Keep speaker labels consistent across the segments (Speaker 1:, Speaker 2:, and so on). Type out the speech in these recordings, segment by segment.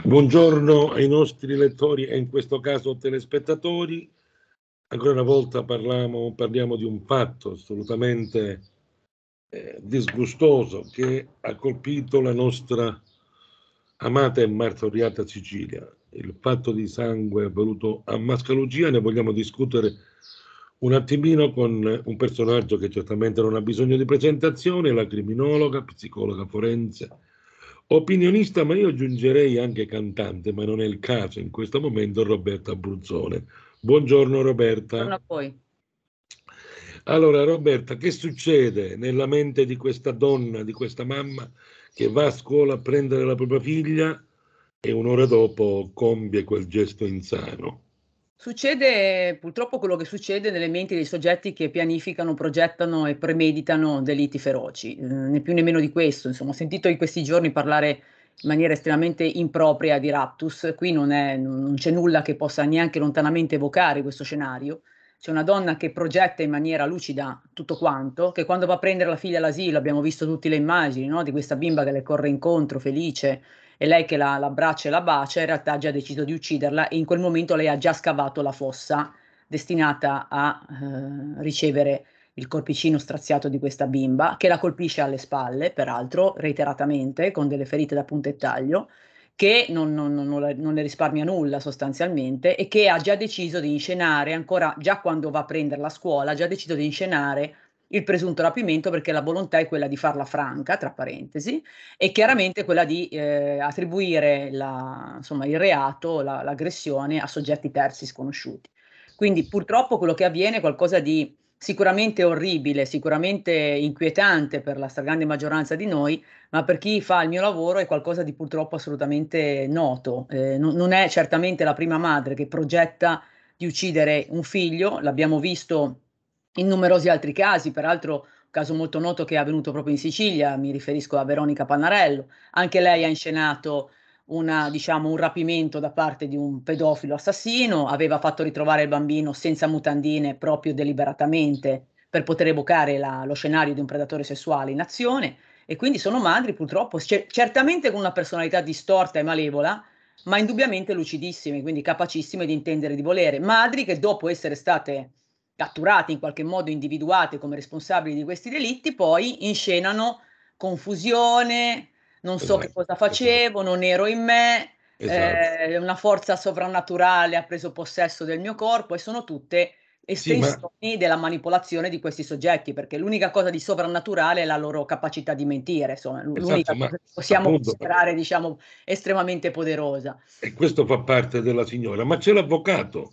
Speaker 1: Buongiorno ai nostri lettori e in questo caso telespettatori. Ancora una volta parliamo, parliamo di un fatto assolutamente eh, disgustoso che ha colpito la nostra amata e martoriata Sicilia. Il fatto di sangue avvenuto a Mascalugia, ne vogliamo discutere un attimino con un personaggio che certamente non ha bisogno di presentazione, la criminologa, psicologa forense, opinionista, ma io aggiungerei anche cantante, ma non è il caso in questo momento, Roberta Bruzzone. Buongiorno Roberta.
Speaker 2: Buongiorno a voi.
Speaker 1: Allora Roberta, che succede nella mente di questa donna, di questa mamma che va a scuola a prendere la propria figlia e un'ora dopo compie quel gesto insano?
Speaker 2: Succede purtroppo quello che succede nelle menti dei soggetti che pianificano, progettano e premeditano delitti feroci, né più né meno di questo. Insomma, ho sentito in questi giorni parlare in maniera estremamente impropria di raptus, qui non, è, non c'è nulla che possa neanche lontanamente evocare questo scenario. C'è una donna che progetta in maniera lucida tutto quanto, che quando va a prendere la figlia all'asilo, abbiamo visto tutte le immagini no? di questa bimba che le corre incontro, felice, e lei che la, abbraccia e la bacia, in realtà ha già deciso di ucciderla e in quel momento lei ha già scavato la fossa destinata a eh, ricevere il corpicino straziato di questa bimba, che la colpisce alle spalle, peraltro, reiteratamente, con delle ferite da punta e taglio, che non, non, non, non, le risparmia nulla sostanzialmente e che ha già deciso di inscenare, ancora già quando va a prenderla a scuola, ha già deciso di inscenare il presunto rapimento perché la volontà è quella di farla franca, tra parentesi, e chiaramente quella di eh, attribuire la, insomma, il reato, la, l'aggressione a soggetti terzi sconosciuti. Quindi purtroppo quello che avviene è qualcosa di sicuramente orribile, sicuramente inquietante per la stragrande maggioranza di noi, ma per chi fa il mio lavoro è qualcosa di purtroppo assolutamente noto. Eh, non, non è certamente la prima madre che progetta di uccidere un figlio, l'abbiamo visto in numerosi altri casi, peraltro un caso molto noto che è avvenuto proprio in Sicilia, mi riferisco a Veronica Pannarello, anche lei ha inscenato una, diciamo, un rapimento da parte di un pedofilo assassino, aveva fatto ritrovare il bambino senza mutandine proprio deliberatamente per poter evocare la, lo scenario di un predatore sessuale in azione. E quindi sono madri purtroppo c- certamente con una personalità distorta e malevola, ma indubbiamente lucidissime, quindi capacissime di intendere di volere, madri che dopo essere state catturate, in qualche modo individuate come responsabili di questi delitti, poi inscenano confusione, non so esatto, che cosa esatto. facevo, non ero in me, esatto. eh, una forza sovrannaturale ha preso possesso del mio corpo e sono tutte estensioni sì, ma... della manipolazione di questi soggetti, perché l'unica cosa di sovrannaturale è la loro capacità di mentire, insomma, esatto, l'unica cosa che possiamo appunto, considerare, diciamo, estremamente poderosa.
Speaker 1: E questo fa parte della signora, ma c'è l'avvocato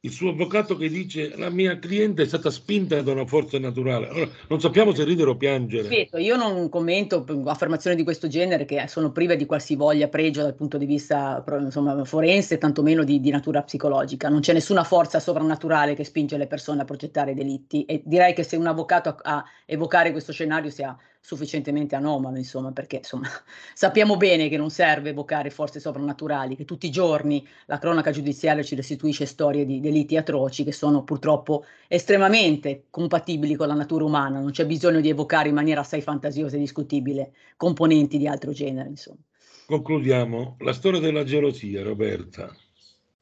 Speaker 1: il suo avvocato che dice la mia cliente è stata spinta da una forza naturale. Allora, non sappiamo se ridere o piangere.
Speaker 2: Ripeto, io non commento affermazioni di questo genere che sono prive di qualsivoglia pregio dal punto di vista insomma, forense, tantomeno di, di natura psicologica. Non c'è nessuna forza sovrannaturale che spinge le persone a progettare delitti e direi che se un avvocato a, a evocare questo scenario sia sufficientemente anomalo, insomma, perché insomma, sappiamo bene che non serve evocare forze sovrannaturali, che tutti i giorni la cronaca giudiziaria ci restituisce storie di delitti atroci che sono purtroppo estremamente compatibili con la natura umana, non c'è bisogno di evocare in maniera assai fantasiosa e discutibile componenti di altro genere, insomma.
Speaker 1: Concludiamo. La storia della gelosia, Roberta.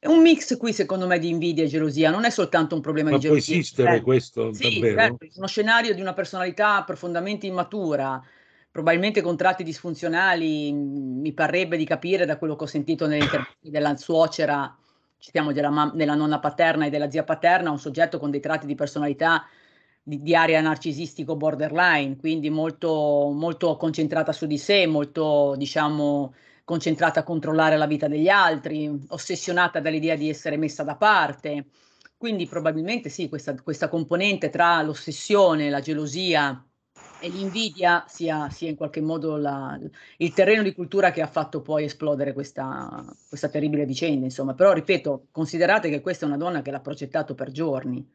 Speaker 2: È un mix qui, secondo me, di invidia e gelosia, non è soltanto un problema
Speaker 1: Ma
Speaker 2: di gelosia.
Speaker 1: può esistere eh, questo
Speaker 2: sì,
Speaker 1: davvero?
Speaker 2: Certo, uno scenario di una personalità profondamente immatura, probabilmente con tratti disfunzionali, mi parrebbe di capire da quello che ho sentito nelle interviste della suocera, citiamo della, della nonna paterna e della zia paterna, un soggetto con dei tratti di personalità di, di area narcisistico borderline, quindi molto, molto concentrata su di sé, molto, diciamo, concentrata a controllare la vita degli altri, ossessionata dall'idea di essere messa da parte. Quindi probabilmente sì, questa, questa componente tra l'ossessione, la gelosia e l'invidia sia, sia in qualche modo la, il terreno di cultura che ha fatto poi esplodere questa, questa terribile vicenda. Insomma. Però ripeto, considerate che questa è una donna che l'ha progettato per giorni,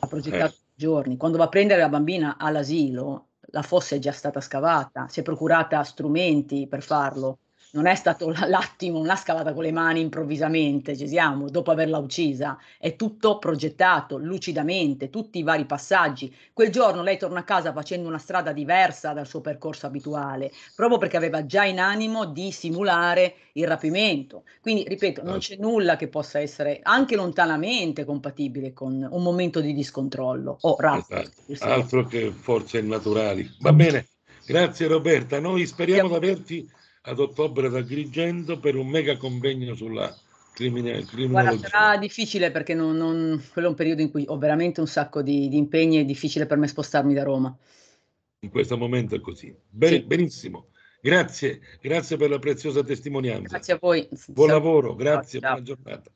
Speaker 2: ha progettato eh. per giorni. Quando va a prendere la bambina all'asilo, la fossa è già stata scavata, si è procurata strumenti per farlo, non è stato l'attimo, non l'ha scavata con le mani improvvisamente, ci siamo, dopo averla uccisa, è tutto progettato lucidamente, tutti i vari passaggi. Quel giorno lei torna a casa facendo una strada diversa dal suo percorso abituale, proprio perché aveva già in animo di simulare il rapimento. Quindi, ripeto, non c'è nulla che possa essere anche lontanamente compatibile con un momento di discontrollo o rapido.
Speaker 1: Esatto. Altro che forze naturali. Va bene, grazie Roberta. Noi speriamo di averti ad ottobre ad Agrigento per un mega convegno sulla criminologia.
Speaker 2: Guarda, sarà difficile perché non, non, quello è un periodo in cui ho veramente un sacco di, di impegni, è difficile per me spostarmi da Roma.
Speaker 1: In questo momento è così. Ben, sì. Benissimo. Grazie, grazie per la preziosa testimonianza.
Speaker 2: Grazie a voi.
Speaker 1: Buon lavoro, grazie, ciao. buona giornata.